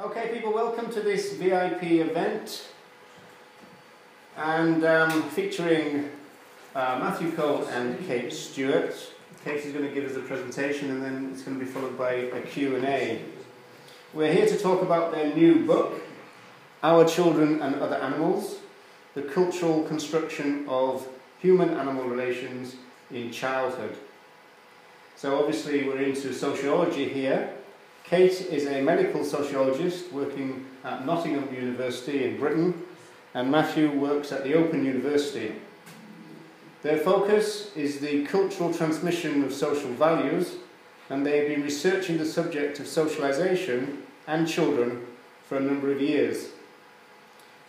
Okay, people, welcome to this VIP event and um, featuring uh, Matthew Cole and Kate Stewart. Kate is going to give us a presentation and then it's going to be followed by a Q&A. We're here to talk about their new book, Our Children and Other Animals, the cultural construction of human-animal relations in childhood. So obviously we're into sociology here. Kate is a medical sociologist working at Nottingham University in Britain and Matthew works at the Open University. Their focus is the cultural transmission of social values and they've been researching the subject of socialisation and children for a number of years.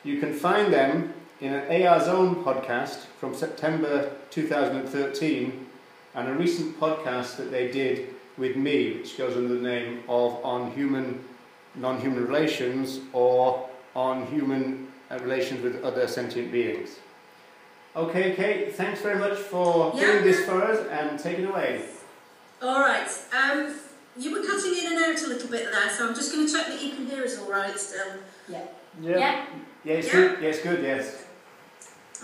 You can find them in an AR Zone podcast from September 2013 and a recent podcast that they did with me, which goes under the name of On Human Non-Human Relations or On Human uh, Relations with Other Sentient Beings. Okay, Kate, thanks very much for Yeah. doing this for us and take it away. All right. Um, you were cutting in and out a little bit there, so I'm just going to check that you can hear us all right still. Yeah. Yeah. Yeah, it's Yeah. good. Yeah, it's good, yes.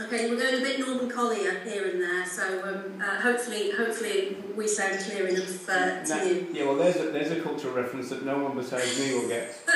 Okay, we're going a bit Norman Collier here and there, so um, uh, hopefully, hopefully we sound clear enough uh, to Now- you. yeah, well, there's a, there's a cultural reference that no one besides me will get.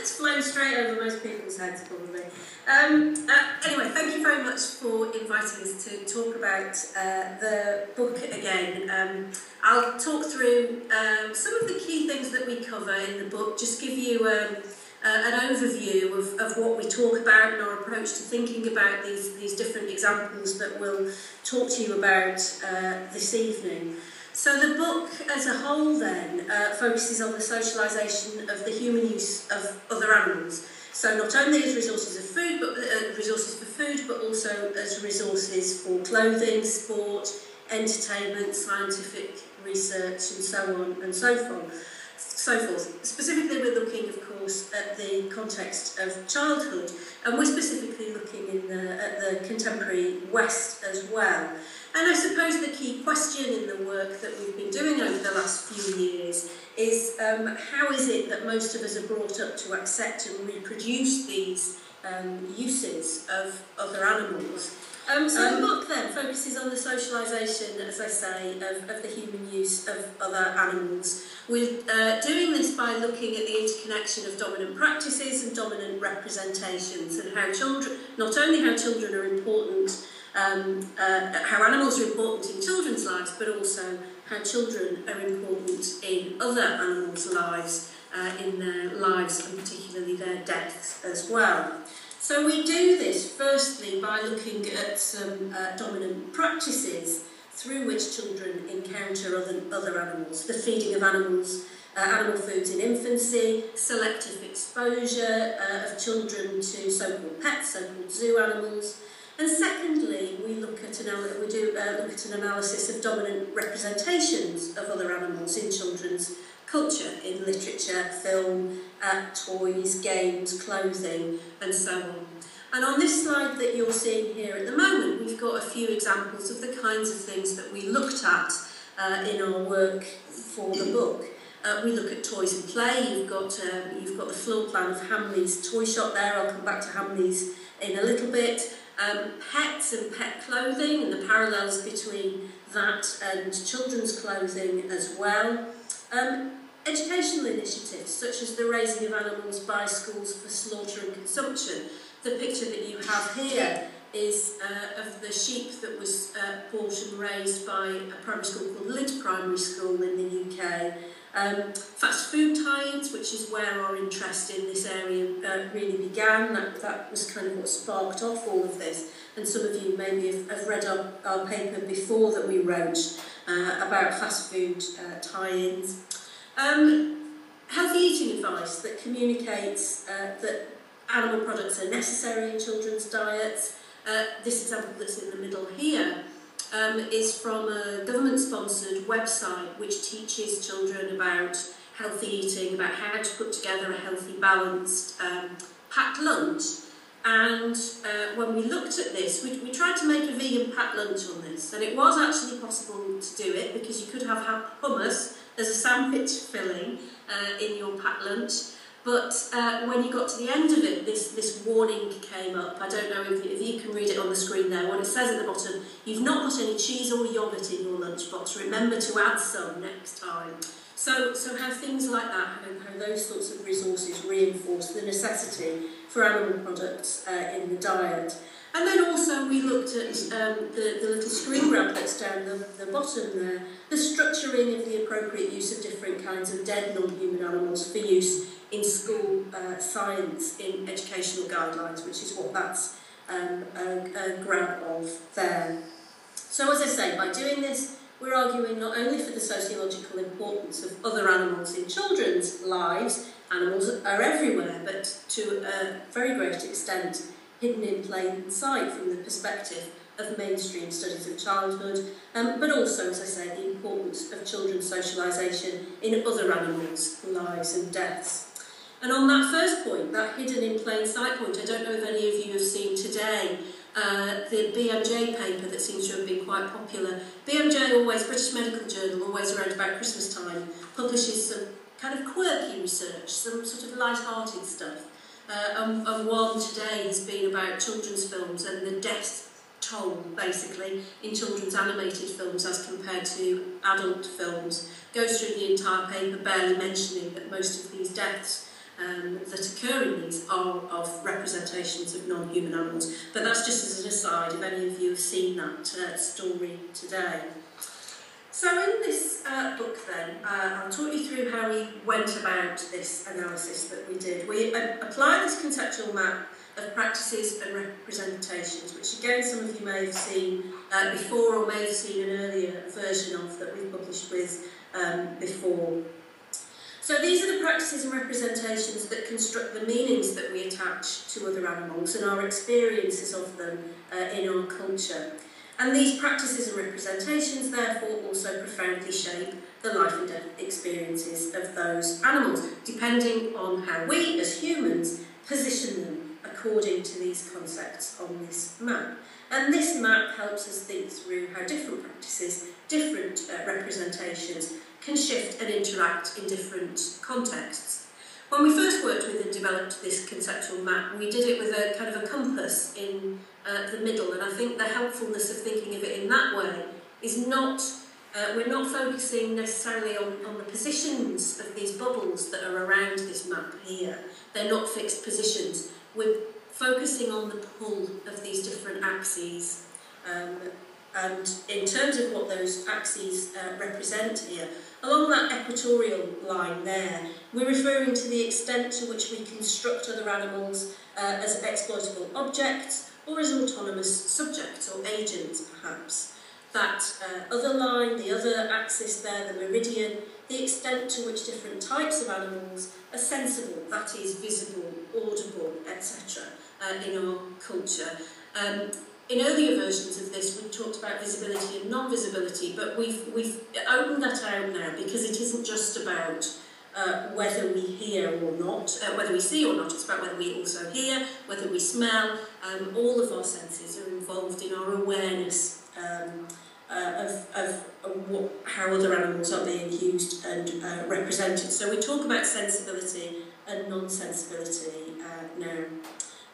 it's flown straight over most people's heads, probably. Um, uh, anyway, thank you very much for inviting us to talk about uh, the book again. Um, I'll talk through um, some of the key things that we cover in the book, just give you um, uh, an overview of, of what we talk about and our approach to thinking about these, these different examples that we'll talk to you about uh, this evening. So the book as a whole then uh, focuses on the socialisation of the human use of other animals. So not only as resources of food, but uh, resources for food, but also as resources for clothing, sport, entertainment, scientific research, and so on and so forth so forth. Specifically, we're looking, of course, at the context of childhood, and we're specifically looking in the, at the contemporary West as well. And I suppose the key question in the work that we've been doing over the last few years is um, how is it that most of us are brought up to accept and reproduce these um, uses of other animals? Um, so um, the book then focuses on the socialisation, as I say, of, of the human use of other animals. We're uh, doing this by looking at the interconnection of dominant practices and dominant representations and how children, not only how children are important, um, uh, how animals are important in children's lives, but also how children are important in other animals' lives, uh, in their lives and particularly their deaths as well. So we do this firstly by looking at some uh, dominant practices through which children encounter other, other animals, the feeding of animals, uh, animal foods in infancy, selective exposure uh, of children to so-called pets, so-called zoo animals, and secondly, we look at an we do uh, look at an analysis of dominant representations of other animals in children's culture, in literature, film, uh, toys, games, clothing, and so on. And on this slide that you're seeing here at the moment, we've got a few examples of the kinds of things that we looked at uh, in our work for the book. Uh, we look at toys and play. You've got um, you've got the floor plan of Hamley's toy shop there. I'll come back to Hamley's in a little bit um, pets and pet clothing and the parallels between that and children's clothing as well. Um, educational initiatives such as the raising of animals by schools for slaughter and consumption. The picture that you have here is uh, of the sheep that was uh, bought and raised by a primary school called Lydd Primary School in the UK. Um, fast food tie-ins, which is where our interest in this area uh, really began. That, that was kind of what sparked off all of this. And some of you maybe have, have read our, our paper before that we wrote uh, about fast food uh, tie-ins. Um, healthy eating advice that communicates uh, that animal products are necessary in children's diets. Uh, this example that's in the middle here um, is from a government-sponsored website which teaches children about healthy eating, about how to put together a healthy, balanced, um, packed lunch. And uh, when we looked at this, we, we tried to make a vegan packed lunch on this, and it was actually possible to do it because you could have hummus as a sandwich filling uh, in your packed lunch. But uh, when you got to the end of it, this, this warning came up. I don't know if, if you can read it on the screen there. What it says at the bottom, you've not got any cheese or yogurt in your lunchbox. Remember to add some next time. So, so how things like that, how those sorts of resources reinforce the necessity for animal products uh, in the diet. And then also we looked at um, the, the little screen grab that's down the, the bottom there, the structuring of the appropriate use of different kinds of dead non-human animals for use in school uh, science in educational guidelines, which is what that's um, a, a grab of there. So as I say, by doing this, we're arguing not only for the sociological importance of other animals in children's lives, animals are everywhere, but to a very great extent hidden in plain sight from the perspective of mainstream studies of childhood, um, but also, as I say, the importance of children's socialisation in other animals' lives and deaths. And on that first point, that hidden in plain sight point, I don't know if any of you have seen today uh, the BMJ paper that seems to have been quite popular. BMJ always, British Medical Journal, always around about Christmas time, publishes some kind of quirky research, some sort of light-hearted stuff. Uh, and, and one today has been about children's films and the death toll, basically, in children's animated films as compared to adult films. Goes through the entire paper, barely mentioning that most of these deaths um, that occur in these are of representations of non-human animals. But that's just as an aside, if any of you have seen that uh, story today. So in this uh, book then, uh, I'll talk you through how we went about this analysis that we did. We uh, applied this conceptual map of practices and representations, which again some of you may have seen uh, before or may have seen an earlier version of that we published with um, before. So these are the practices and representations that construct the meanings that we attach to other animals and our experiences of them uh, in our culture. And these practices and representations therefore also profoundly shape the life and death experiences of those animals, depending on how we as humans position them according to these concepts on this map. And this map helps us think through how different practices, different uh, representations can shift and interact in different contexts. When we first worked with and developed this conceptual map, we did it with a kind of a compass in uh, the middle, and I think the helpfulness of thinking of it in that way is not, uh, we're not focusing necessarily on, on the positions of these bubbles that are around this map here. They're not fixed positions. We're focusing on the pull of these different axes. Um, and in terms of what those axes uh, represent here, along that equatorial line there, we're referring to the extent to which we construct other animals uh, as exploitable objects or as an autonomous subject or agent, perhaps. That uh, other line, the other axis there, the meridian, the extent to which different types of animals are sensible, that is, visible, audible, etc., uh, in our culture. Um, in earlier versions of this, we talked about visibility and non-visibility, but we've, we've opened that out now because it isn't just about uh, whether we hear or not, uh, whether we see or not, it's about whether we also hear, whether we smell. Um, all of our senses are involved in our awareness um, uh, of, of, of what, how other animals are being used and uh, represented. So we talk about sensibility and non-sensibility uh, now.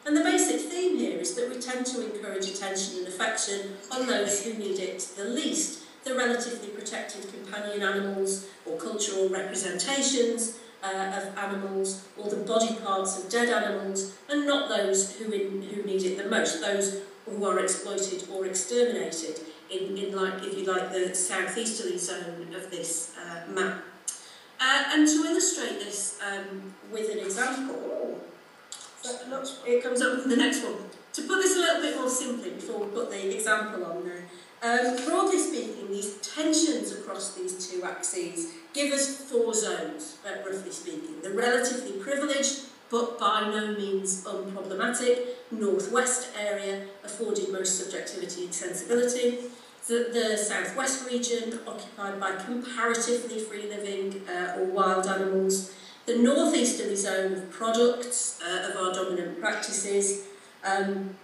And the basic theme here is that we tend to encourage attention and affection on those who need it the least. The relatively protected companion animals or cultural representations uh, of animals or the body parts of dead animals and not those who, in, who need it the most, those who are exploited or exterminated in, in like, if you like, the southeasterly zone of this uh, map. Uh, and to illustrate this um, with an example, it comes up with the next one. To put this a little bit more simply before we put the example on there, Um, broadly speaking, these tensions across these two axes give us four zones, uh, roughly speaking. The relatively privileged, but by no means unproblematic, northwest area afforded most subjectivity and sensibility. The, the southwest region, occupied by comparatively free living uh, or wild animals. The northeasterly zone of products uh, of our dominant practices. Um,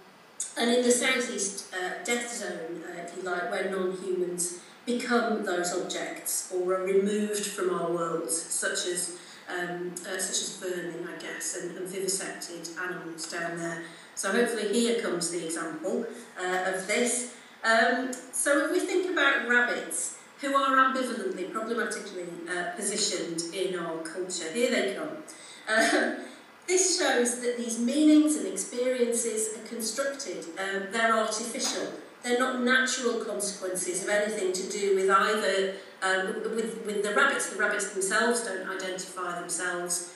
And in the southeast uh, death zone, uh, if you like, where non-humans become those objects or are removed from our worlds, such as um, uh, such as vermin, I guess, and, and vivisected animals down there. So hopefully here comes the example uh, of this. Um, so if we think about rabbits, who are ambivalently, problematically uh, positioned in our culture, here they come. Uh, this shows that these meanings and experiences are constructed, um, they're artificial, they're not natural consequences of anything to do with either um, with, with the rabbits. The rabbits themselves don't identify themselves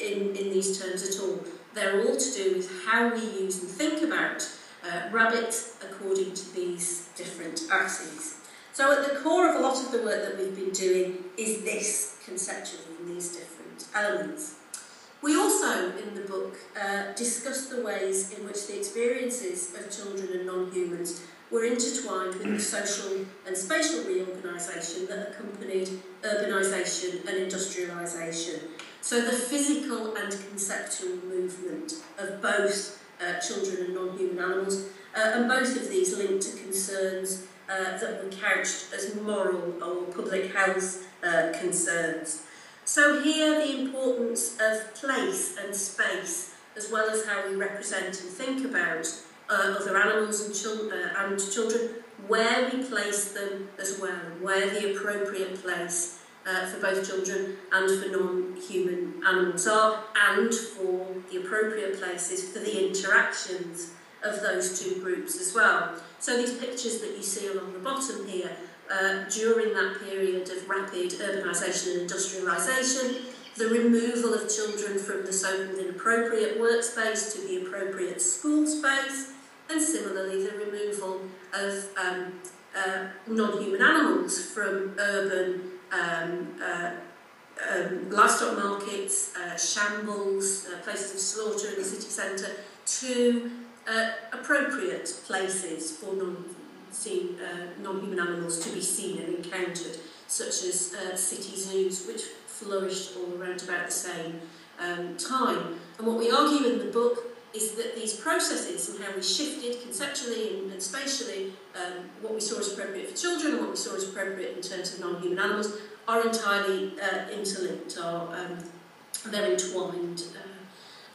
in, in these terms at all. They're all to do with how we use and think about uh, rabbits according to these different axes. So at the core of a lot of the work that we've been doing is this conceptually in these different elements. We also, in the book, uh, discuss the ways in which the experiences of children and non-humans were intertwined with the social and spatial reorganisation that accompanied urbanisation and industrialisation. So the physical and conceptual movement of both uh, children and non-human animals, uh, and both of these linked to concerns uh, that were couched as moral or public health uh, concerns. So here the importance of place and space, as well as how we represent and think about uh, other animals and, chil uh, and children, where we place them as well, where the appropriate place uh, for both children and for non-human animals are, and for the appropriate places for the interactions of those two groups as well. So these pictures that you see along the bottom here, uh, during that period of rapid urbanisation and industrialisation, the removal of children from the so-called inappropriate workspace to the appropriate school space, and similarly the removal of um, uh, non-human animals from urban um, uh, um, livestock markets, uh, shambles, uh, places of slaughter in the city centre, to uh, appropriate places for non seen, uh, non-human animals to be seen and encountered, such as uh, city zoos, which flourished all around about the same um, time. And what we argue in the book is that these processes and how we shifted conceptually and, spatially um, what we saw as appropriate for children and what we saw as appropriate in terms of non-human animals are entirely uh, interlinked, are um, they're entwined. Uh,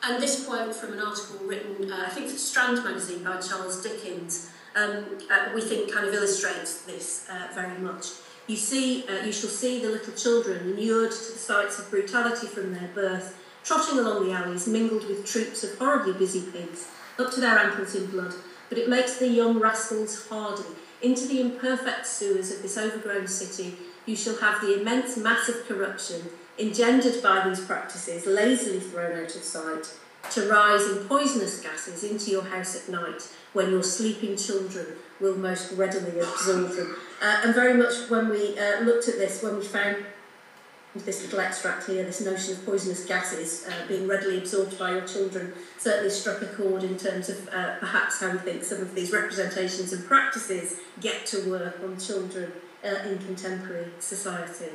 and this quote from an article written, uh, I think for Strand magazine by Charles Dickens, um, uh, we think kind of illustrates this uh, very much. You see, uh, you shall see the little children inured to the sights of brutality from their birth, trotting along the alleys, mingled with troops of horribly busy pigs, up to their ankles in blood. But it makes the young rascals hardy. Into the imperfect sewers of this overgrown city, you shall have the immense mass of corruption engendered by these practices, lazily thrown out of sight, to rise in poisonous gases into your house at night when your sleeping children will most readily absorb them. Uh, and very much when we uh, looked at this, when we found this little extract here, this notion of poisonous gases uh, being readily absorbed by your children, certainly struck a chord in terms of uh, perhaps how we think some of these representations and practices get to work on children uh, in contemporary society.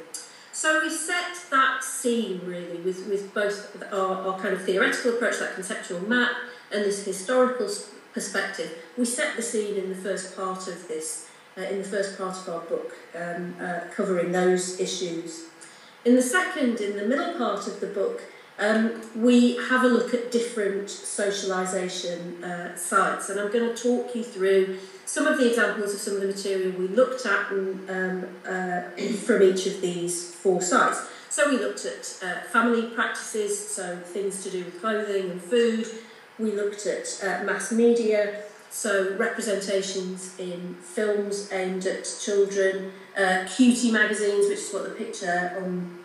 So we set that scene really with, with both our, our kind of theoretical approach, that conceptual map, and this historical perspective. We set the scene in the first part of this, uh, in the first part of our book, um, uh, covering those issues. In the second, in the middle part of the book, um, we have a look at different socialisation uh, sites, and I'm going to talk you through some of the examples of some of the material we looked at and, um, uh, from each of these four sites. So we looked at uh, family practices, so things to do with clothing and food. We looked at uh, mass media, so representations in films aimed at children, uh, cutie magazines, which is what the picture on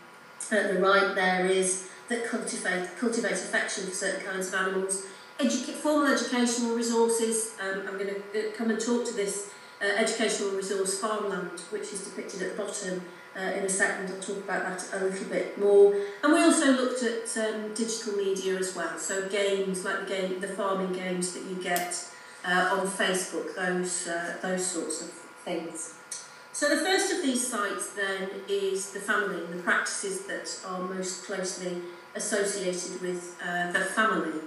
at the right there is, that cultivate, cultivate affection for certain kinds of animals. Educa formal educational resources, um, I'm going to uh, come and talk to this uh, educational resource farmland, which is depicted at the bottom uh, in a second. I'll talk about that a little bit more. And we also looked at um, digital media as well. So games like the game, the farming games that you get uh, on Facebook, those uh, those sorts of things. So the first of these sites then is the family and the practices that are most closely associated with uh, the family.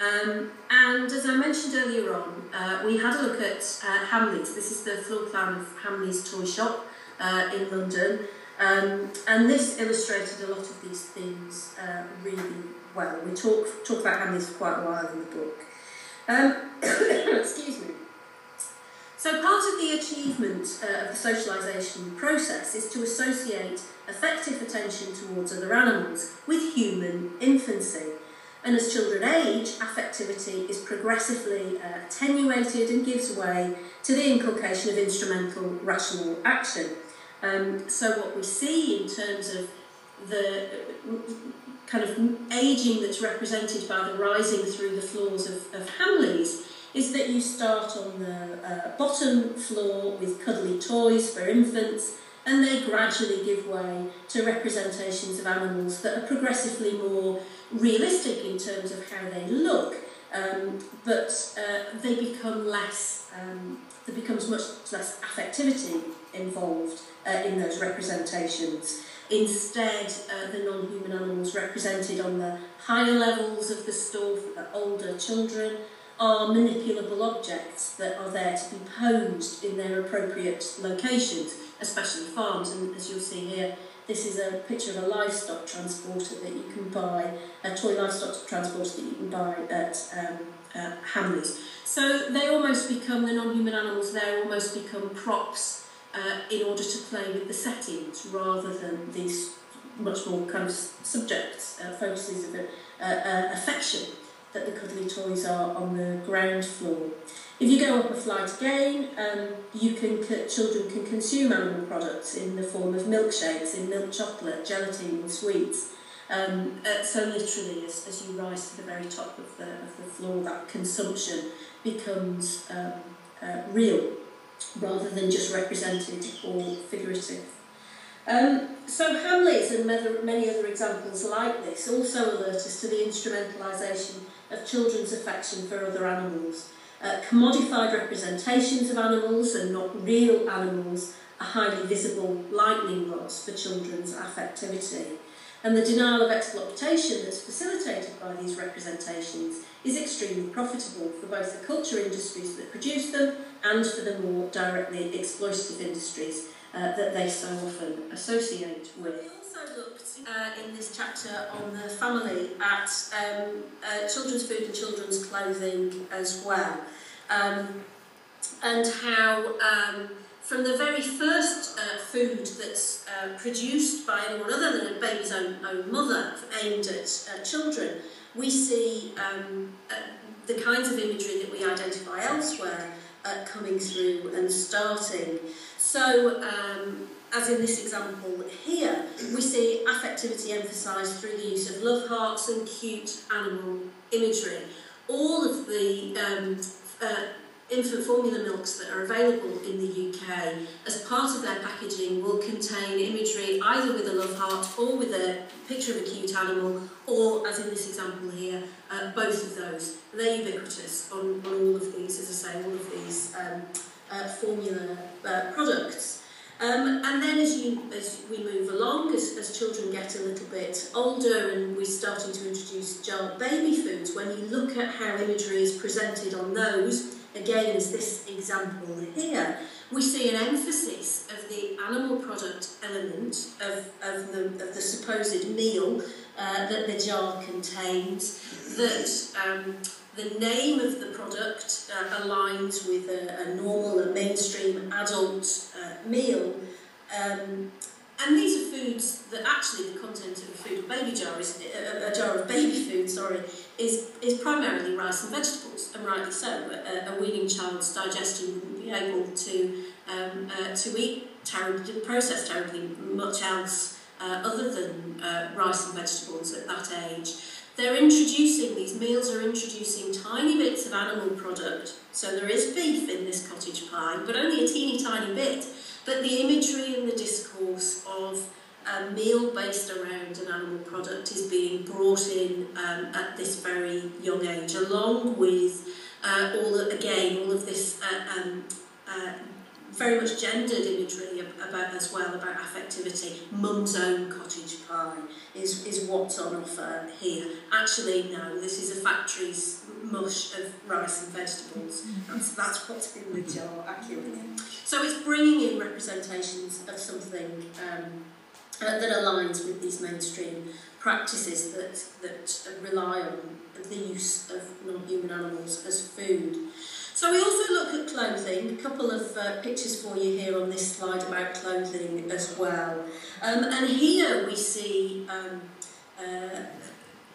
Um, and as I mentioned earlier on, uh, we had a look at uh, Hamleys. This is the floor plan of Hamleys Toy Shop uh, in London. Um, and this illustrated a lot of these things uh, really well. We talk, talk about Hamleys for quite a while in the book. Um, excuse me. So part of the achievement uh, of the socialisation process is to associate effective attention towards other animals with human infancy. And as children age, affectivity is progressively uh, attenuated and gives way to the inculcation of instrumental rational action. Um, so what we see in terms of the kind of aging that's represented by the rising through the floors of, of Hamleys is that you start on the uh, bottom floor with cuddly toys for infants and they gradually give way to representations of animals that are progressively more realistic in terms of how they look um, but uh, they become less, um, there becomes much less affectivity involved uh, in those representations. Instead, uh, the non-human animals represented on the higher levels of the store for the older children are manipulable objects that are there to be posed in their appropriate locations, especially farms. And as you'll see here, this is a picture of a livestock transporter that you can buy, a toy livestock transporter that you can buy at um, Hamleys. So they almost become, the non-human animals there almost become props uh, in order to play with the settings rather than these much more kind of subject uh, focuses of uh, uh, affection that the cuddly toys are on the ground floor. If you go up a flight again, um, you can children can consume animal products in the form of milkshakes, in milk chocolate, gelatine, sweets. Um, uh, so literally, as, as you rise to the very top of the, of the floor, that consumption becomes um, uh, real rather than just represented or figurative. Um, so Hamlet and many other examples like this also alert us to the instrumentalisation of children's affection for other animals. Uh, commodified representations of animals and not real animals are highly visible lightning rods for children's affectivity. And the denial of exploitation that's facilitated by these representations is extremely profitable for both the culture industries that produce them and for the more directly exploitative industries uh, that they so often associate with. Also looked uh, in this chapter on the family at um, uh, children's food and children's clothing as well. Um, and how um, from the very first uh, food that's uh, produced by anyone other than a baby's own, own mother aimed at uh, children, we see um, uh, the kinds of imagery that we identify elsewhere coming through and starting. So, um, as in this example here, we see affectivity emphasised through the use of love hearts and cute animal imagery. All of the um, uh, infant formula milks that are available in the UK as part of their packaging will contain imagery either with a love heart or with a picture of a cute animal or as in this example here uh, both of those they're ubiquitous on, on all of these as I say all of these um, uh, formula uh, products Um, and then as, you, as we move along, as, as children get a little bit older and we're starting to introduce jar baby foods, when you look at how imagery is presented on those, again as this example here, we see an emphasis of the animal product element of, of, the, of the supposed meal uh, that the jar contains, that um, the name of the product uh, aligns with a, a normal, a mainstream adult uh, meal. Um, and these are foods that actually the content of a food baby jar is a, a jar of baby food, sorry, is is primarily rice and vegetables, and rightly so. A, a weaning child's digestion wouldn't be able to um, uh, to eat terribly, process terribly much else uh, other than uh, rice and vegetables at that age. They're introducing, these meals are introducing tiny bits of animal product. So there is beef in this cottage pie, but only a teeny tiny bit. But the imagery and the discourse of a meal based around an animal product is being brought in um, at this very young age, along with uh, all again all of this uh, um, uh, very much gendered imagery about as well about affectivity. Mum's own cottage pie is, is what's on offer here. Actually, no, this is a factory's mush of rice and vegetables. That's, that's what's in the jar, accurately. So it's bringing in representations of something um, uh, that aligns with these mainstream practices that, that rely on the use of non-human animals as food. So we also look at clothing, a couple of uh, pictures for you here on this slide about clothing as well. Um, and here we see um, uh,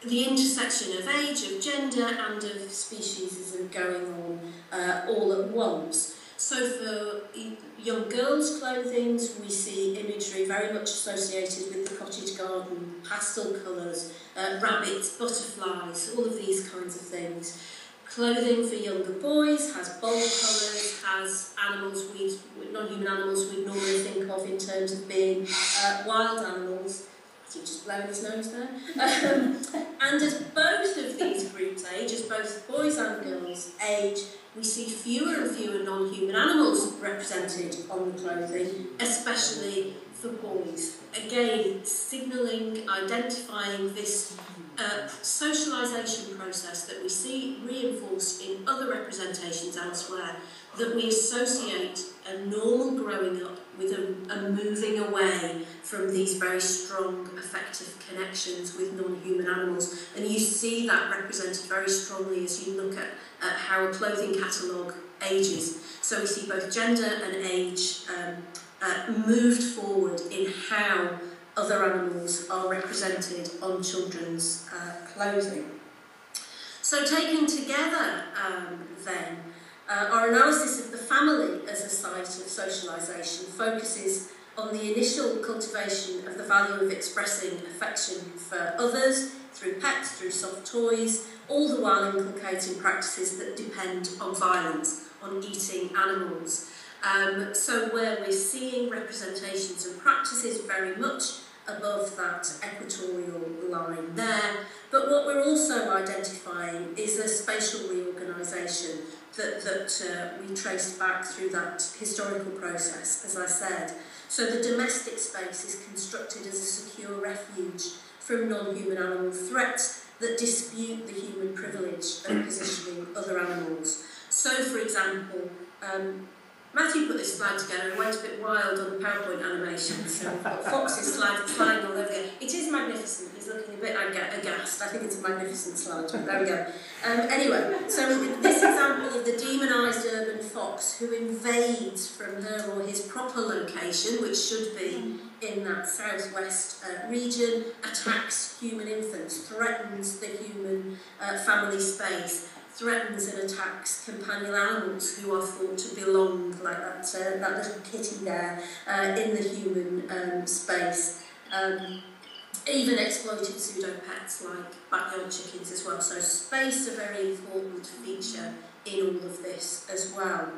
the intersection of age, of gender and of speciesism going on uh, all at once. So for young girls' clothing, we see imagery very much associated with the cottage garden, pastel colours, uh, rabbits, butterflies, all of these kinds of things. Clothing for younger boys has bold colours, has animals we non-human animals we'd normally think of in terms of being uh, wild animals. He just blowing his nose there. Um, and as both of these groups age, as both boys and girls age, we see fewer and fewer non-human animals represented on the clothing, especially boys. Again, signalling, identifying this uh, socialisation process that we see reinforced in other representations elsewhere, that we associate a normal growing up with a, a moving away from these very strong affective connections with non-human animals. And you see that represented very strongly as you look at, at how a clothing catalogue ages. So we see both gender and age um, uh, moved forward in how other animals are represented on children's uh, clothing. So taken together um, then, uh, our analysis of the family as a site of socialisation focuses on the initial cultivation of the value of expressing affection for others through pets, through soft toys, all the while inculcating practices that depend on violence, on eating animals. Um, so where we're seeing representations and practices very much above that equatorial line there, but what we're also identifying is a spatial reorganisation that, that uh, we traced back through that historical process, as I said. So the domestic space is constructed as a secure refuge from non-human animal threats that dispute the human privilege of positioning other animals. So, for example, um, Matthew put this slide together and went a bit wild on the PowerPoint animation. So Fox's slide, flying all over again. It is magnificent. He's looking a bit aghast. I think it's a magnificent slide. But there we go. Um, anyway, so this example of the demonised urban fox who invades from her or his proper location, which should be in that southwest uh, region, attacks human infants, threatens the human uh, family space, threatens and attacks companion animals who are thought to belong, like that, uh, that little kitty there, uh, in the human um, space. Um, even exploited pseudo-pets like backyard chickens as well. So space a very important feature in all of this as well.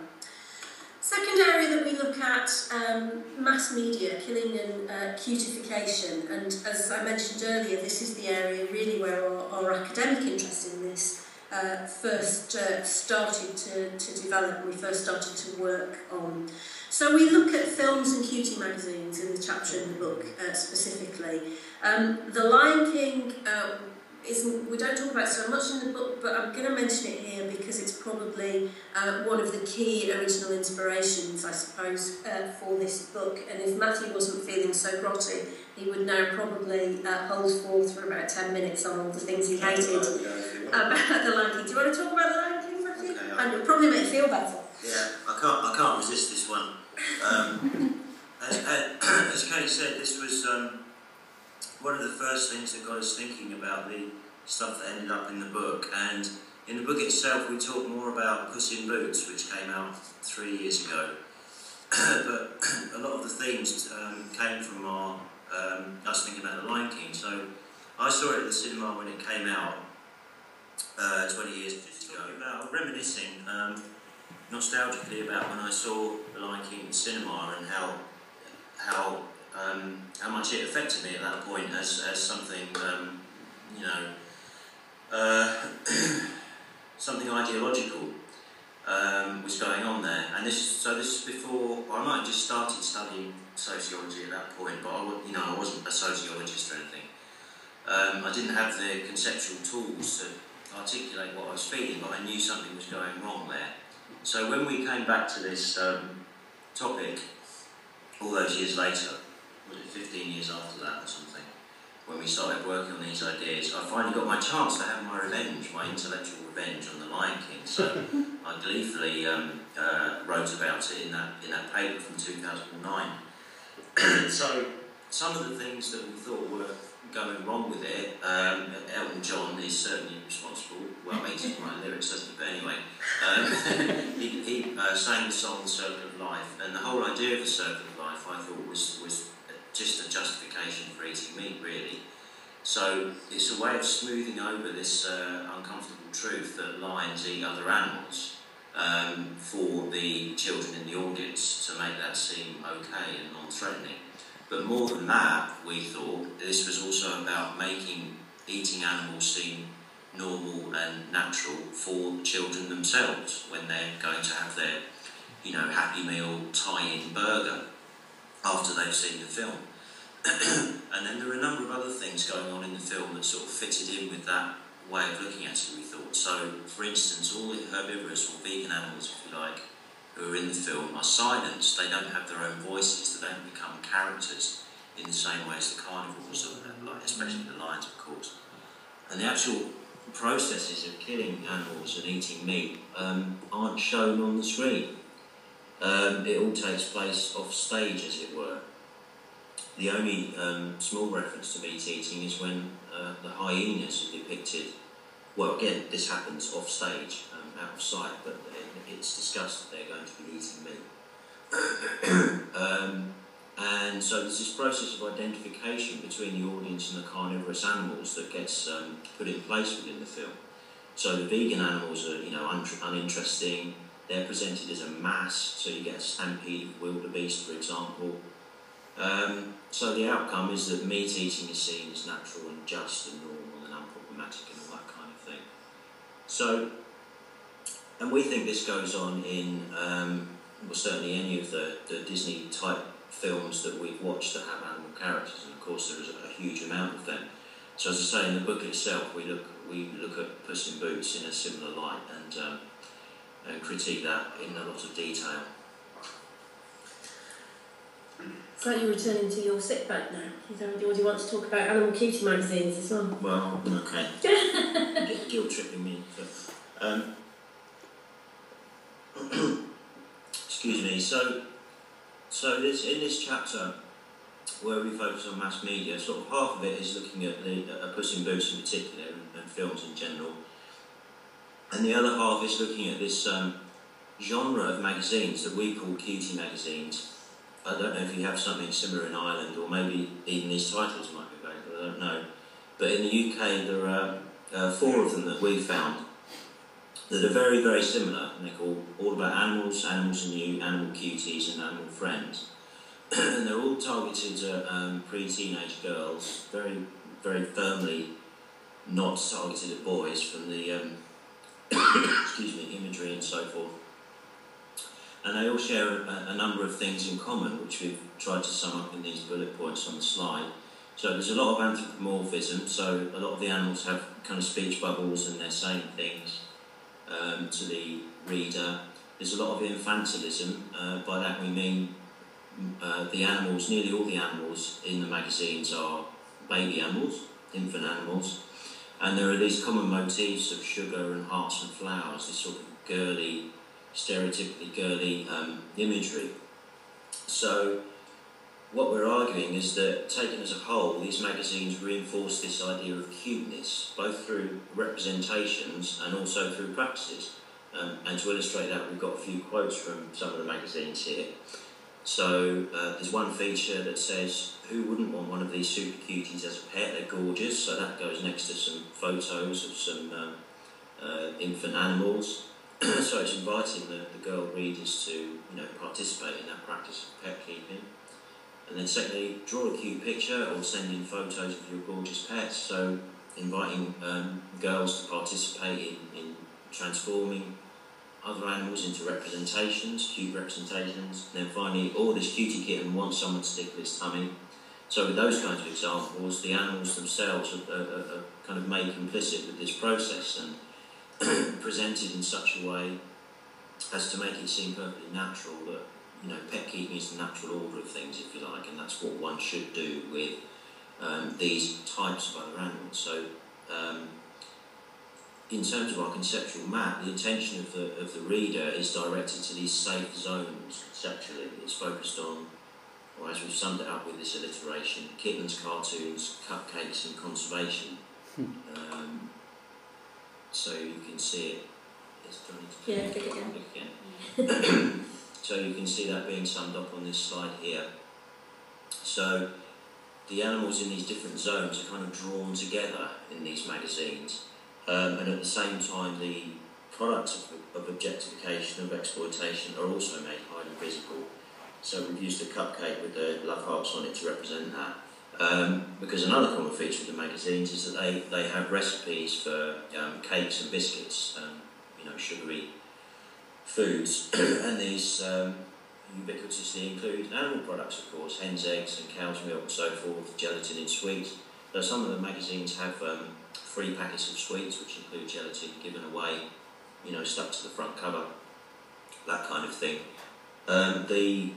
Second area that we look at, um, mass media, killing and uh, cutification. And as I mentioned earlier, this is the area really where our, our academic interest in this uh, first uh, started to, to develop and we first started to work on. So we look at films and cutie magazines in the chapter in the book uh, specifically. Um, the Lion King uh, isn't, we don't talk about so much in the book, but I'm going to mention it here because it's probably uh, one of the key original inspirations, I suppose, uh, for this book. And if Matthew wasn't feeling so grotty, he would now probably uh, hold forth for about 10 minutes on all the things he hated. About the Lion King. Do you want to talk about the Lion King, Matthew? Okay, and it'll probably make you feel better. Yeah, I can't, I can't resist this one. Um, as, as Kate said, this was um, one of the first things that got us thinking about the stuff that ended up in the book. And in the book itself, we talk more about Puss in Boots, which came out three years ago. but a lot of the themes um, came from our um, us thinking about the Lion King. So I saw it at the cinema when it came out uh, 20 years ago. About reminiscing um, nostalgically about when I saw the Lion King in cinema and how how um, how much it affected me at that point as, as something um, you know uh, something ideological um, was going on there. And this, so this is before I might have just started studying sociology at that point, but I, you know, I wasn't a sociologist or anything. Um, I didn't have the conceptual tools to articulate what I was feeling, but I knew something was going wrong there. So when we came back to this um, topic all those years later, was it 15 years after that or something, when we started working on these ideas, I finally got my chance to have my revenge, my intellectual revenge on the Lion King. So I gleefully um, uh, wrote about it in that in that paper from 2009. so some of the things that we thought were going wrong with it, um, Elton John is certainly responsible. Well, he didn't write lyrics, doesn't he? But anyway, um, he, he uh, sang the song "The Circle of Life," and the whole idea of the Circle of Life, I thought, was was just a justification for eating meat, really. So it's a way of smoothing over this uh, uncomfortable truth that lions eat other animals um, for the children in the audience to make that seem okay and non-threatening. But more than that, we thought this was also about making eating animals seem normal and natural for children themselves when they're going to have their, you know, Happy Meal tie-in burger after they've seen the film. and then there are a number of other things going on in the film that sort of fitted in with that way of looking at it, we thought. So, for instance, all the herbivorous or vegan animals, if you like, who are in the film are silenced. They don't have their own voices. They don't become characters in the same way as the carnivores, especially the lions, of course. And the actual processes of killing animals and eating meat um, aren't shown on the screen. Um, it all takes place off stage, as it were. The only um, small reference to meat eating is when uh, the hyenas are depicted. Well, again, this happens off stage, out of sight, but it's discussed that they're going to be eating meat. um, and so there's this process of identification between the audience and the carnivorous animals that gets um, put in place within the film. So the vegan animals are, you know, un- uninteresting. They're presented as a mass, so you get a stampede of wildebeest, for example. Um, so the outcome is that meat eating is seen as natural and just and normal and unproblematic and all that kind of thing. So and we think this goes on in, um, well, certainly any of the, the Disney type films that we've watched that have animal characters, and of course there is a, a huge amount of them. So as I say, in the book itself, we look we look at Puss in Boots in a similar light and um, and critique that in a lot of detail. It's like you're returning to your sick bank now. Do you want to talk about animal cutie magazines as well? Well, okay. Guilt tripping me. But, um, excuse me. So, so this in this chapter where we focus on mass media, sort of half of it is looking at the uh, Puss in Boots in particular and, and, films in general, and the other half is looking at this um, genre of magazines that we call cutie magazines. I don't know if you have something similar in Ireland, or maybe even these titles might be available. I don't know, but in the UK there are uh, four of them that we found that are very, very similar. And they're called All About Animals, Animals and You, Animal Cuties, and Animal Friends. and they're all targeted at um, pre-teenage girls, very, very firmly not targeted at boys from the, um, excuse me, imagery and so forth. And they all share a, a, number of things in common, which we've tried to sum up in these bullet points on the slide. So there's a lot of anthropomorphism, so a lot of the animals have kind of speech bubbles and they're saying things um, to the reader. There's a lot of infantilism. Uh, by that we mean uh, the animals, nearly all the animals in the magazines are baby animals, infant animals. And there are these common motifs of sugar and hearts and flowers, this sort of girly, stereotypically girly um, imagery. So what we're arguing is that, taken as a whole, these magazines reinforce this idea of cuteness, both through representations and also through practices. Um, and to illustrate that, we've got a few quotes from some of the magazines here. So uh, there's one feature that says, who wouldn't want one of these super cuties as a pet? They're gorgeous, so that goes next to some photos of some um, uh, infant animals. so it's inviting the, the girl readers to you know, participate in that practice of pet keeping. And then secondly, draw a cute picture or send in photos of your gorgeous pets. So inviting um, girls to participate in, in transforming other animals into representations, cute representations. And then finally, oh, this cutie kitten wants someone to stick its tummy. So with those kinds of examples, the animals themselves are, are, are kind of made complicit with this process and presented in such a way as to make it seem perfectly natural that you know, pet keeping is the natural order of things, if you like, and that's what one should do with um, these types of other animals. So, um, in terms of our conceptual map, the attention of the, of the reader is directed to these safe zones conceptually. It's focused on, or as we've summed it up with this alliteration, kittens, cartoons, cupcakes, and conservation. Um, so you can see it. It's do to Yeah, click click it Click again. so you can see that being summed up on this slide here. So the animals in these different zones are kind of drawn together in these magazines, um, and at the same time, the products of, of objectification of exploitation are also made highly visible. So we've used a cupcake with the love hearts on it to represent that. Um, because another common feature of the magazines is that they, they have recipes for um, cakes and biscuits, um, you know, sugary foods, and these um, ubiquitously include animal products, of course, hen's eggs and cow's milk and so forth, gelatin in sweets. Though some of the magazines have um, free packets of sweets, which include gelatin given away, you know, stuck to the front cover, that kind of thing. Um, the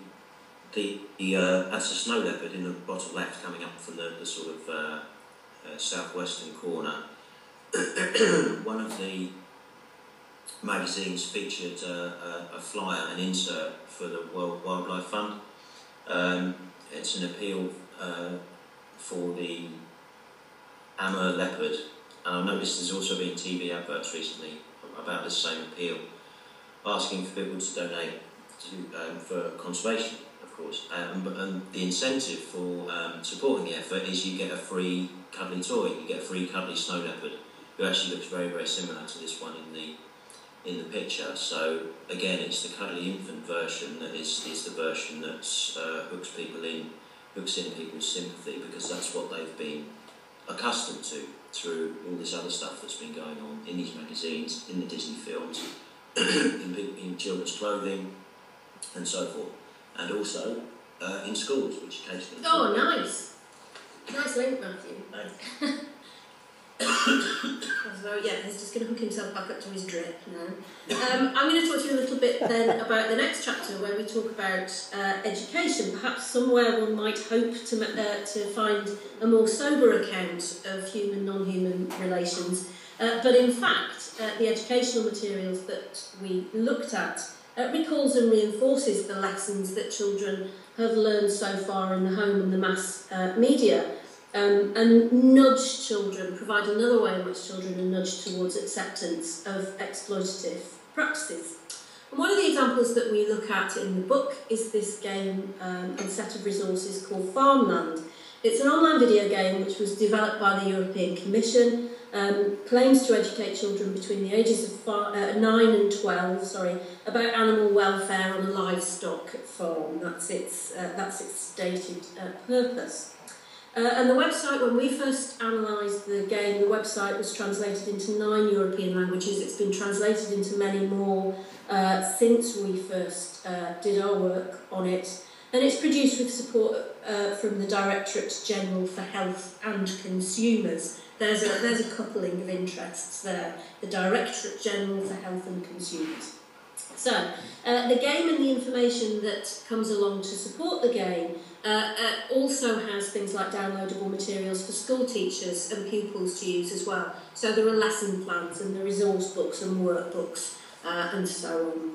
the, the uh, that's a snow leopard in the bottom left, coming up from the, the sort of uh, uh, southwestern corner. One of the magazines featured uh, a, a flyer, an insert for the World Wildlife Fund. Um, it's an appeal uh, for the Amur leopard, and I've noticed there's also been TV adverts recently about this same appeal, asking for people to donate to, um, for conservation, of course. Um, and the incentive for um, supporting the effort is you get a free cuddly toy, you get a free cuddly snow leopard, who actually looks very, very similar to this one in the in the picture. So again, it's the cuddly infant version that is, is the version that uh, hooks people in, hooks in people's sympathy because that's what they've been accustomed to through all this other stuff that's been going on in these magazines, in the Disney films, in, in children's clothing, and so forth, and also uh, in schools, which occasionally. Oh, nice. Nice link, Matthew. so yeah, he's just going to hook himself back up to his drip now. Um, I'm going to talk to you a little bit then about the next chapter where we talk about uh, education. Perhaps somewhere one might hope to, uh, to find a more sober account of human non-human relations. Uh, but in fact, uh, the educational materials that we looked at uh, recalls and reinforces the lessons that children have learned so far in the home and the mass uh, media. Um, and nudge children, provide another way in which children are nudged towards acceptance of exploitative practices. And one of the examples that we look at in the book is this game um, and set of resources called Farmland. It's an online video game which was developed by the European Commission, um, claims to educate children between the ages of uh, 9 and 12 sorry, about animal welfare on a livestock farm. That's its, uh, that's its stated uh, purpose. Uh, and the website, when we first analysed the game, the website was translated into nine European languages. It's been translated into many more uh, since we first uh, did our work on it. And it's produced with support uh, from the Directorate General for Health and Consumers. There's a, there's a coupling of interests there. The Directorate General for Health and Consumers. So, uh, the game and the information that comes along to support the game uh, uh, also has things like downloadable materials for school teachers and pupils to use as well. So there are lesson plans and the resource books and workbooks uh, and so on.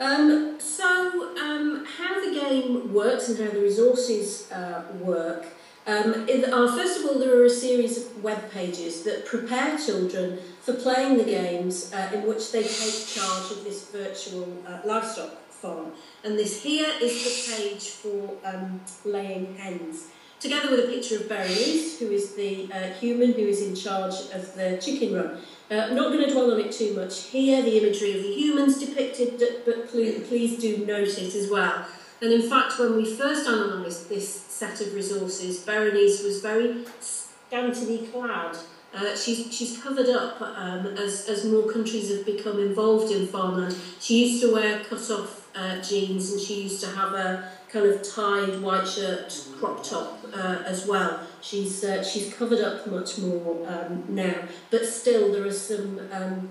Um, so um, how the game works and how the resources uh, work um, are, first of all, there are a series of web pages that prepare children for playing the games uh, in which they take charge of this virtual uh, livestock farm. And this here is the page for um, laying hens. Together with a picture of Berenice, who is the uh, human who is in charge of the chicken run. Uh, I'm not going to dwell on it too much here, the imagery of the humans depicted, but please, please do note it as well. And in fact, when we first analysed this set of resources, Berenice was very scantily clad. Uh, she's, she's covered up um, as, as more countries have become involved in farmland. She used to wear cut-off uh, jeans and she used to have a kind of tied white shirt crop top uh, as well. She's, uh, she's covered up much more um, now, but still there is some, um,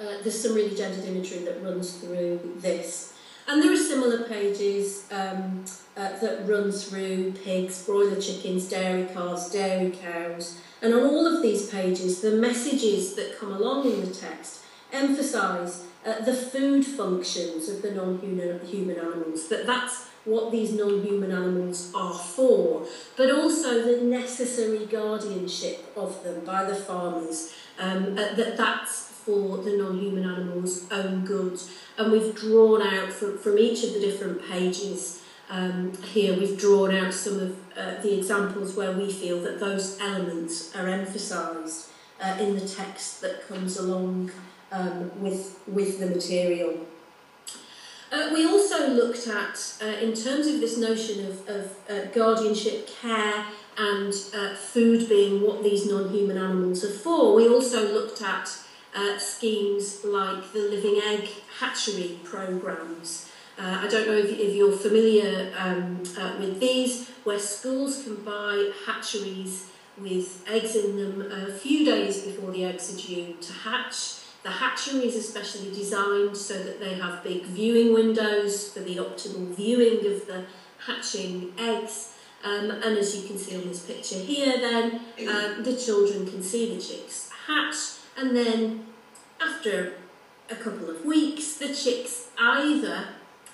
uh, there's some really gendered imagery that runs through this. And there are similar pages um, uh, that run through pigs, broiler chickens, dairy calves, dairy cows. And on all of these pages, the messages that come along in the text emphasise uh, the food functions of the non-human animals, that that's what these non-human animals are for, but also the necessary guardianship of them by the farmers, um, uh, that that's for the non-human animals' own good. And we've drawn out from, from each of the different pages um, here, we've drawn out some of uh, the examples where we feel that those elements are emphasised uh, in the text that comes along um, with, with the material. Uh, we also looked at, uh, in terms of this notion of, of uh, guardianship, care, and uh, food being what these non-human animals are for, we also looked at uh, schemes like the Living Egg hatchery programs. Uh, I don't know if, if you're familiar um, uh, with these, where schools can buy hatcheries with eggs in them a few days before the eggs are due to hatch. The hatchery is especially designed so that they have big viewing windows for the optimal viewing of the hatching eggs. Um, and as you can see on this picture here then, um, the children can see the chicks hatch and then after a couple of weeks the chicks either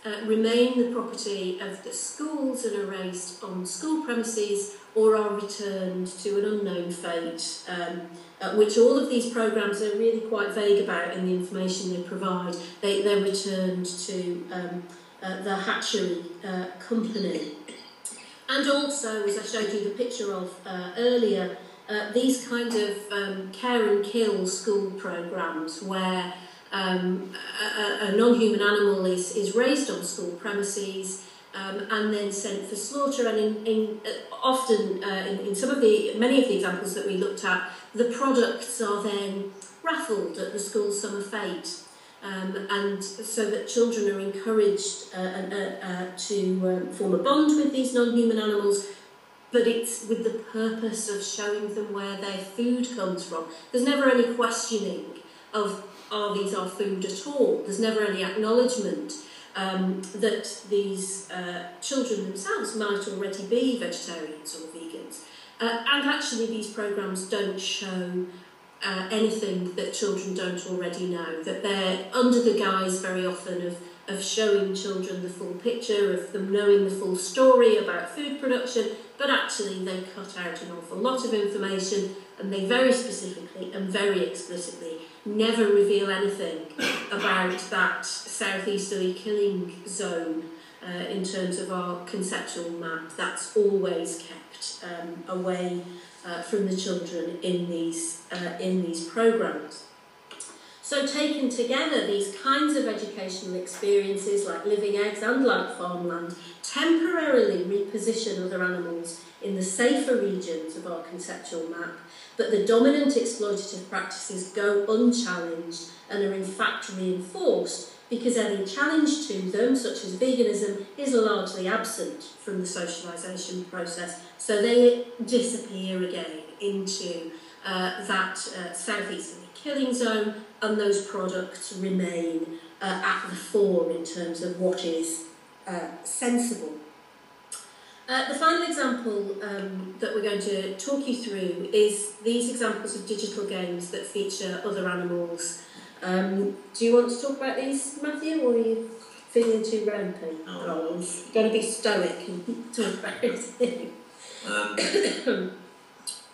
uh, remain the property of the schools and are raised on school premises or are returned to an unknown fate, um, uh, which all of these programmes are really quite vague about in the information they provide. They, they're returned to um, uh, the hatchery uh, company. And also, as I showed you the picture of uh, earlier, uh, these kind of um, care and kill school programmes where um, a, a non-human animal is, is raised on school premises um, and then sent for slaughter. And in, in, uh, often, uh, in, in some of the, many of the examples that we looked at, the products are then raffled at the school summer fete. Um, and so that children are encouraged uh, uh, uh, to um, form a bond with these non-human animals, but it's with the purpose of showing them where their food comes from. There's never any questioning of are these our food at all? There's never any acknowledgement um, that these uh, children themselves might already be vegetarians or vegans. Uh, and actually these programs don't show uh, anything that children don't already know, that they're under the guise very often of, of showing children the full picture, of them knowing the full story about food production, but actually they cut out an awful lot of information and they very specifically and very explicitly never reveal anything about that southeasterly killing zone uh, in terms of our conceptual map. That's always kept um, away uh, from the children in these, uh, in these programmes. So taken together, these kinds of educational experiences like living eggs and like farmland temporarily reposition other animals in the safer regions of our conceptual map, but the dominant exploitative practices go unchallenged and are in fact reinforced because any challenge to them, such as veganism, is largely absent from the socialisation process. So they disappear again into uh, that uh, southeasterly killing zone and those products remain uh, at the fore in terms of what is uh, sensible. Uh, the final example um, that we're going to talk you through is these examples of digital games that feature other animals. Um, do you want to talk about these, Matthew, or are you feeling too rampy? No, oh, I'm going to be stoic and talk about it. um,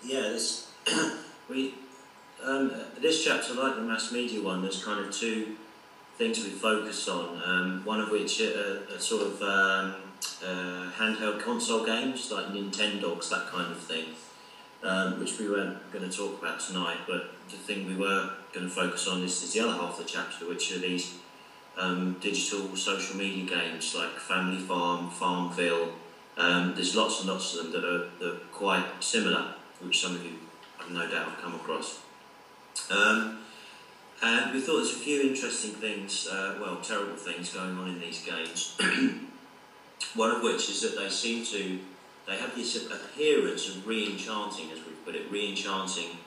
yeah, this we um, this chapter, like the mass media one, there's kind of two things we focus on. Um, one of which are, are sort of um, uh, handheld console games like Nintendogs, that kind of thing, um, which we weren't going to talk about tonight. But the thing we were going to focus on is, is the other half of the chapter, which are these um, digital social media games like Family Farm, Farmville. Um, there's lots and lots of them that are, that are quite similar, which some of you, I've no doubt, have come across. Um, and we thought there's a few interesting things, uh, well, terrible things going on in these games. One of which is that they seem to, they have this appearance of re-enchanting, as we put it, re-enchanting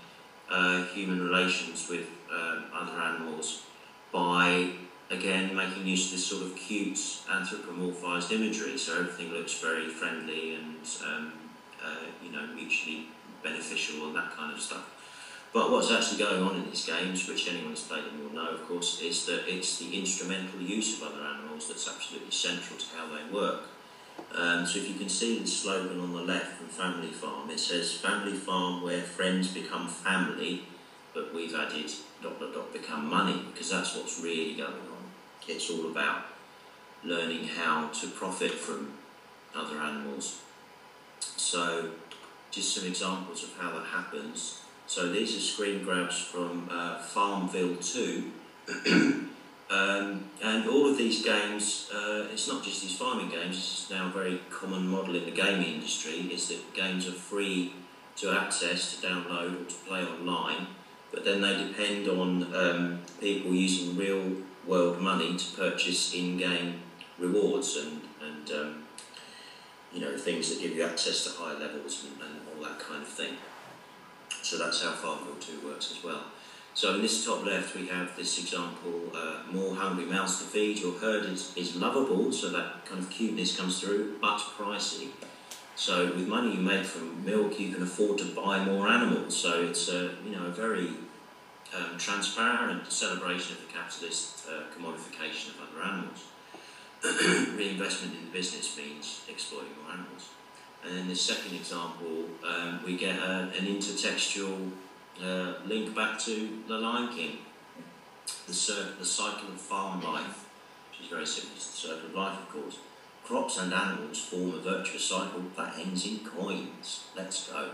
uh, human relations with um, other animals by, again, making use of this sort of cute anthropomorphized imagery, so everything looks very friendly and um, uh, you know mutually beneficial and that kind of stuff. But what's actually going on in these games, which anyone who's played them will know, of course, is that it's the instrumental use of other animals that's absolutely central to how they work. Um, so if you can see the slogan on the left from Family Farm, it says Family Farm where friends become family, but we've added dot dot dot become money because that's what's really going on. It's all about learning how to profit from other animals. So just some examples of how that happens. So these are screen grabs from uh, Farmville 2. um, and all of these games, uh, it's not just these farming games, it's now a very common model in the gaming industry, is that games are free to access, to download or to play online, but then they depend on um, people using real world money to purchase in-game rewards and, and um, you know, things that give you access to higher levels and, and all that kind of thing. So that's how Farmville 2 works as well. So in this top left we have this example, uh, more hungry mouths to feed, your herd is, is lovable, so that kind of cuteness comes through, but pricey. So with money you make from milk you can afford to buy more animals, so it's a, you know, a very um, transparent celebration of the capitalist uh, commodification of other animals. Reinvestment in business means exploiting more animals. And in the second example, um, we get a, an intertextual uh, link back to The Lion King, the, the cycle of farm life, which is very simple, it's the circle of life, of course. Crops and animals form a virtuous cycle that ends in coins. Let's go.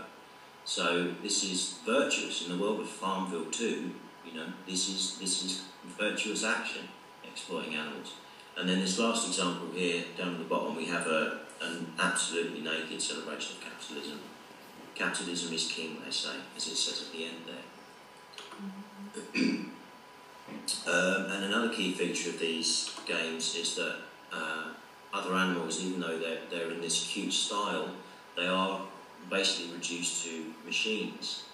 So this is virtuous in the world of Farmville 2. You know, this is this is virtuous action, exploiting animals. And then this last example here, down at the bottom, we have a an absolutely naked celebration of capitalism. Capitalism is king, they say, as it says at the end there. um, and another key feature of these games is that uh, other animals, even though they're, they're in this cute style, they are basically reduced to machines.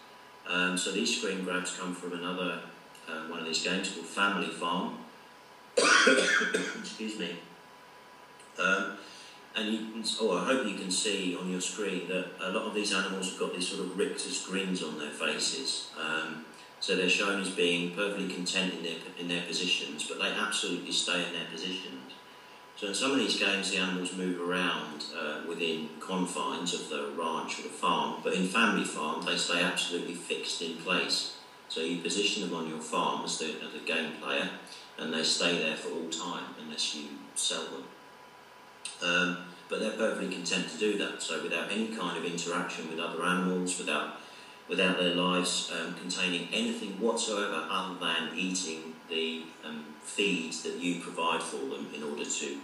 Um, so these screen grabs come from another uh, one of these games called Family Farm. Excuse me. Um, and you can, oh, I hope you can see on your screen that a lot of these animals have got these sort of rictus grins on their faces. Um, so they're shown as being perfectly content in their, in their positions, but they absolutely stay in their positions. So in some of these games, the animals move around uh, within confines of the ranch or the farm, but in Family Farm, they stay absolutely fixed in place. So you position them on your farm as the, as the game player, and they stay there for all time unless you sell them. Um, but they're perfectly content to do that. So without any kind of interaction with other animals, without without their lives um, containing anything whatsoever other than eating the um, feeds that you provide for them in order to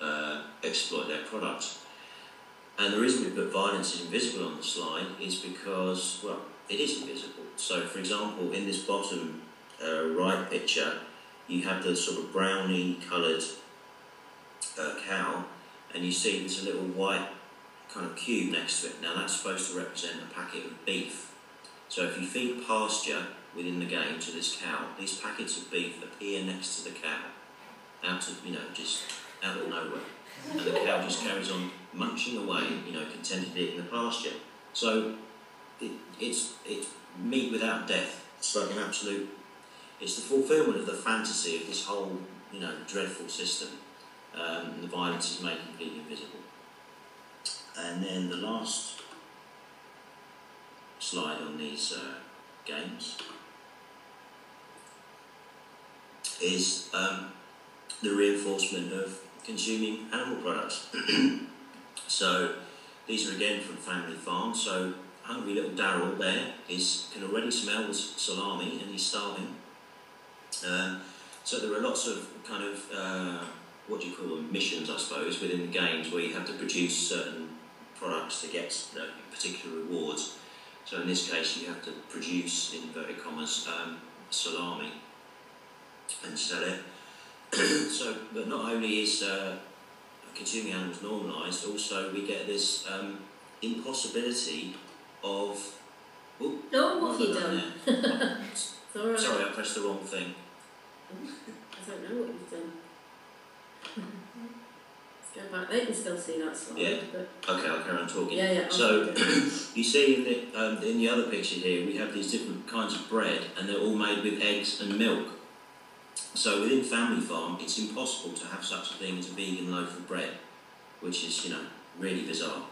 uh, exploit their product. And the reason we put violence is invisible on the slide is because, well, it is invisible. So, for example, in this bottom uh, right picture, you have the sort of brownie coloured uh, cow and you see there's a little white kind of cube next to it. Now that's supposed to represent a packet of beef. So if you feed pasture within the game to this cow, these packets of beef appear next to the cow, out of, you know, just out of nowhere. And the cow just carries on munching away, you know, contented in the pasture. So it, it's, it's meat without death. It's like an absolute, it's the fulfillment of the fantasy of this whole, you know, dreadful system um, the violence is made completely invisible. And then the last slide on these uh, games is um, the reinforcement of consuming animal products. so these are again from Family Farm. So hungry little Daryl there is can already smell the salami and he's starving. Um, so there are lots of kind of uh, what do you call them, missions, I suppose, within the games where you have to produce certain products to get you know, particular rewards. So in this case, you have to produce, in inverted commas, um, salami and sell it. so, but not only is uh, consuming animals normalised, also we get this um, impossibility of. Ooh, no, what have you done? Sorry, I pressed the wrong thing. I don't know what you've done. Let's go back. They can still see that slide. Yeah. But Okay, I'll carry on talking. yeah, yeah. I'll So, you see in the, um, in the other picture here, we have these different kinds of bread, and they're all made with eggs and milk. So within Family Farm, it's impossible to have such a thing as a vegan loaf of bread, which is, you know, really bizarre.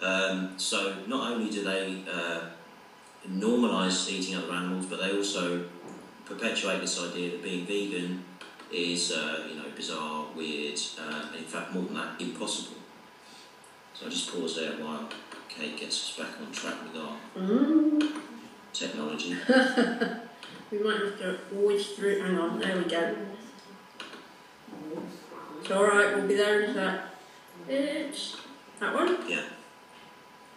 Um, so not only do they uh, normalise eating other animals, but they also perpetuate this idea that being vegan is, uh, you know, bizarre, weird, uh, and in fact, more than that, impossible. So I'll just pause there while Kate gets us back on track with our Mm. technology. We might have to whiz through. Hang on, there we go. It's alright, we'll be there in a sec. It's that one? Yeah.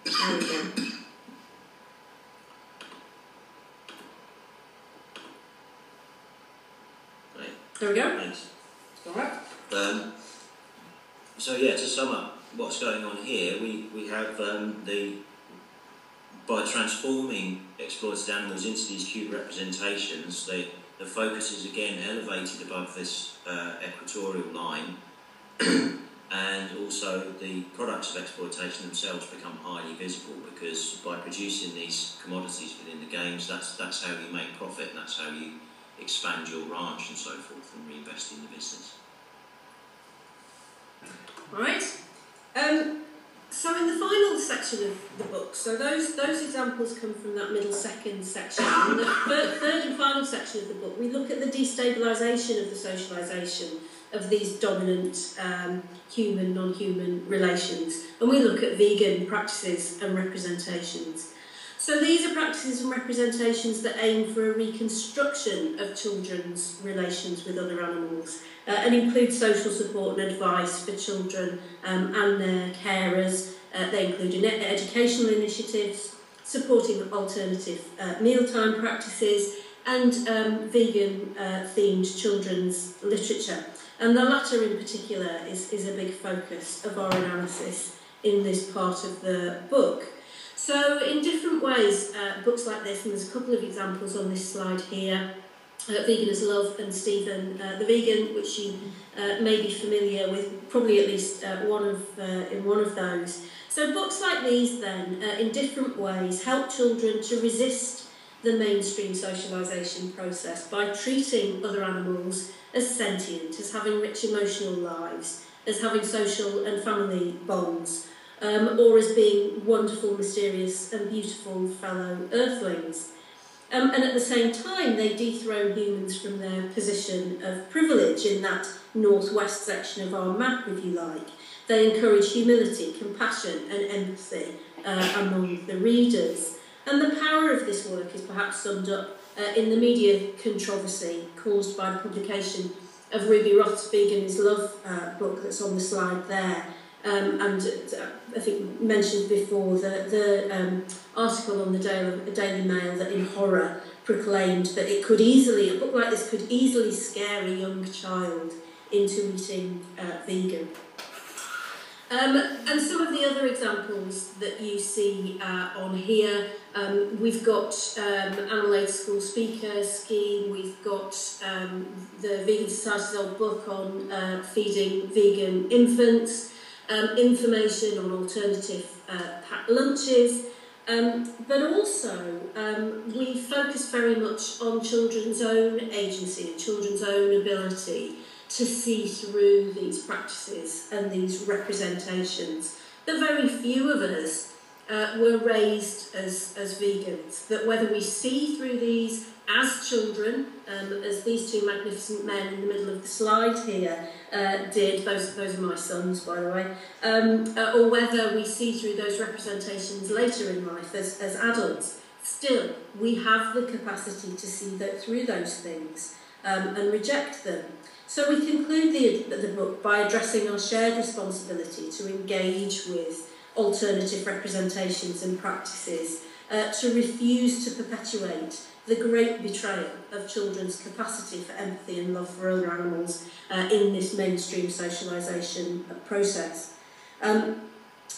There we go. There we go. thanks. Alright. Um, so yeah, to sum up what's going on here, we, we have um, the by transforming exploited animals into these cute representations, they, the focus is again elevated above this uh, equatorial line, and also the products of exploitation themselves become highly visible because by producing these commodities within the games, that's that's how you make profit, and that's how you expand your ranch and so forth, and reinvest in the business. Right? Um, so in the final section of the book, so those, those examples come from that middle second section. In the third and final section of the book, we look at the destabilisation of the socialisation of these dominant um, human, non-human relations. And we look at vegan practices and representations. So these are practices and representations that aim for a reconstruction of children's relations with other animals uh, and include social support and advice for children um, and their carers. Uh, they include in educational initiatives, supporting alternative uh, mealtime practices and um, vegan uh, themed children's literature. And the latter in particular is, is a big focus of our analysis in this part of the book. So in different ways, uh, books like this, and there's a couple of examples on this slide here, uh, Vegan is Love and Stephen uh, the Vegan, which you uh, may be familiar with, probably at least uh, one of uh, in one of those. So books like these then, uh, in different ways, help children to resist the mainstream socialisation process by treating other animals as sentient, as having rich emotional lives, as having social and family bonds, um, or as being wonderful, mysterious, and beautiful fellow earthlings. Um, and at the same time, they dethrone humans from their position of privilege in that northwest section of our map, if you like. They encourage humility, compassion, and empathy uh, among the readers. And the power of this work is perhaps summed up uh, in the media controversy caused by the publication of Ruby Roth's Vegan is Love uh, book that's on the slide there. Um, and uh, I think mentioned before the, the um, article on the Daily, Daily Mail that in horror proclaimed that it could easily, a book like this could easily scare a young child into eating uh, vegan. Um, and some of the other examples that you see uh, on here, um, we've got um, Animal School Speaker Scheme, we've got um, the Vegan Society's old book on uh, feeding vegan infants, um, information on alternative uh, packed lunches, um, but also um, we focus very much on children's own agency and children's own ability to see through these practices and these representations. The very few of us uh, were raised as, as vegans. That whether we see through these as children, um, as these two magnificent men in the middle of the slide here uh, did, those, those are my sons, by the way, um, uh, or whether we see through those representations later in life as, as adults, still we have the capacity to see that through those things um, and reject them. So we conclude the, the book by addressing our shared responsibility to engage with alternative representations and practices, uh, to refuse to perpetuate the great betrayal of children's capacity for empathy and love for other animals uh, in this mainstream socialisation process. Um,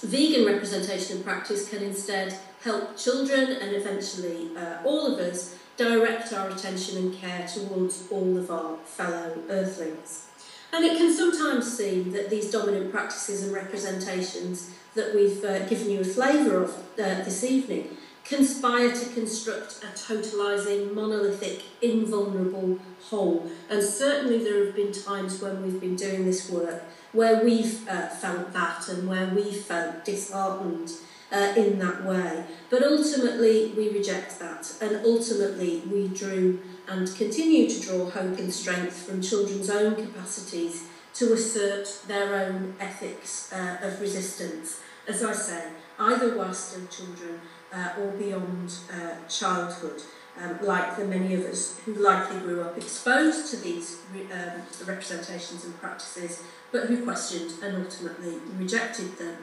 vegan representation and practice can instead help children and eventually uh, all of us direct our attention and care towards all of our fellow earthlings. And it can sometimes seem that these dominant practices and representations that we've uh, given you a flavour of uh, this evening conspire to construct a totalising, monolithic, invulnerable whole. And certainly there have been times when we've been doing this work where we've uh, felt that and where we felt disheartened uh, in that way. But ultimately we reject that and ultimately we drew and continue to draw hope and strength from children's own capacities to assert their own ethics uh, of resistance as I say, either whilst still children uh, or beyond uh, childhood, um, like the many of us who likely grew up exposed to these re um, representations and practices, but who questioned and ultimately rejected them.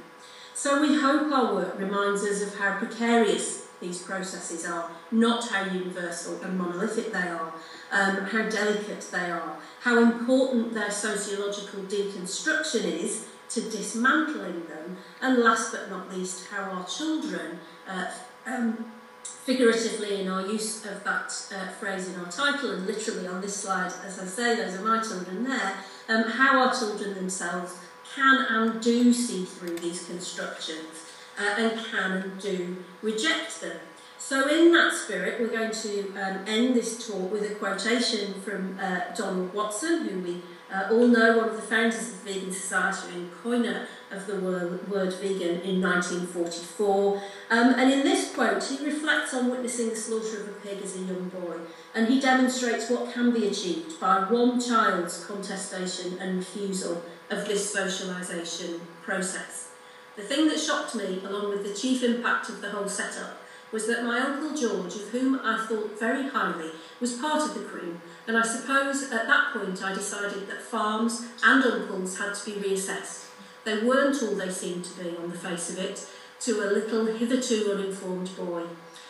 So we hope our work reminds us of how precarious these processes are, not how universal and monolithic they are, um, how delicate they are, how important their sociological deconstruction is to dismantling them, and last but not least, how our children, uh, um, figuratively in our use of that uh, phrase in our title and literally on this slide, as I say, those are my children there, um, how our children themselves can and do see through these constructions uh, and can and do reject them. So in that spirit, we're going to um, end this talk with a quotation from uh, Donald Watson, who we Uh, all know one of the founders of the Vegan Society and coiner of the word, word vegan in 1944. Um, and in this quote, he reflects on witnessing the slaughter of a pig as a young boy. And he demonstrates what can be achieved by one child's contestation and refusal of this socialisation process. The thing that shocked me, along with the chief impact of the whole setup, was that my Uncle George, of whom I thought very highly, was part of the crew and I suppose at that point I decided that farms and uncles had to be reassessed. They weren't all they seemed to be on the face of it, to a little hitherto uninformed boy.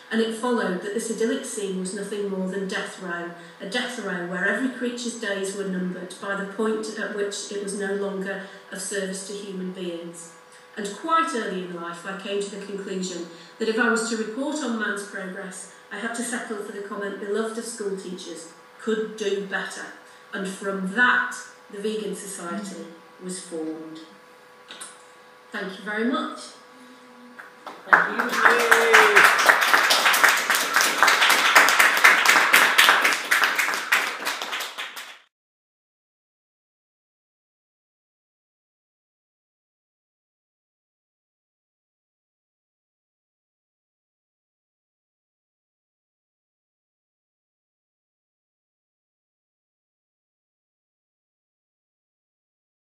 And it followed that this idyllic scene was nothing more than death row, a death row where every creature's days were numbered by the point at which it was no longer of service to human beings. And quite early in life, I came to the conclusion that if I was to report on man's progress, I had to settle for the comment beloved of school teachers could do better. And from that, the Vegan Society was formed. Thank you very much. Thank you.